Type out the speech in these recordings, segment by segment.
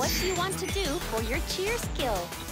what do you want to do for your cheer skill?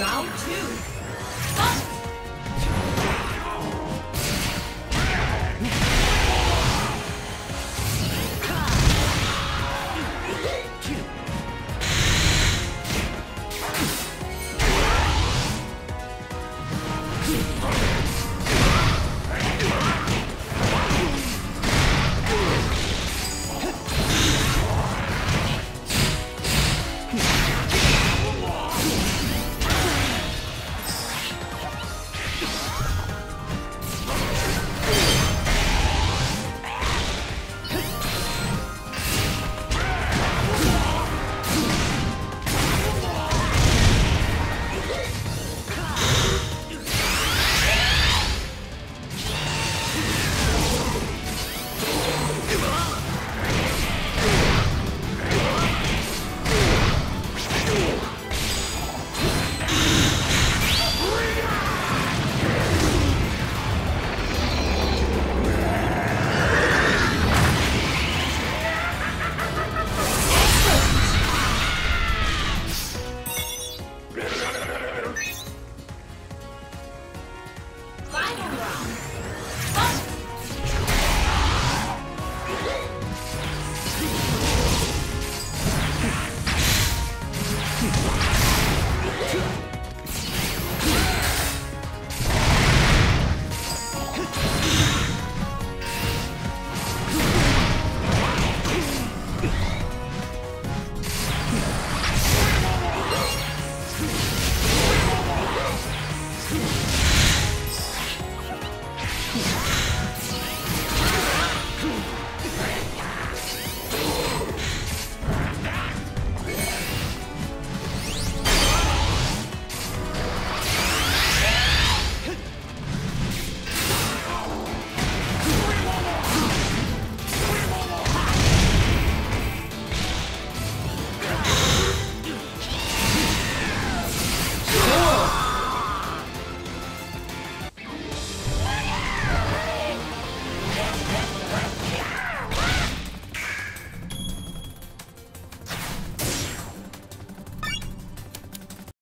Round two.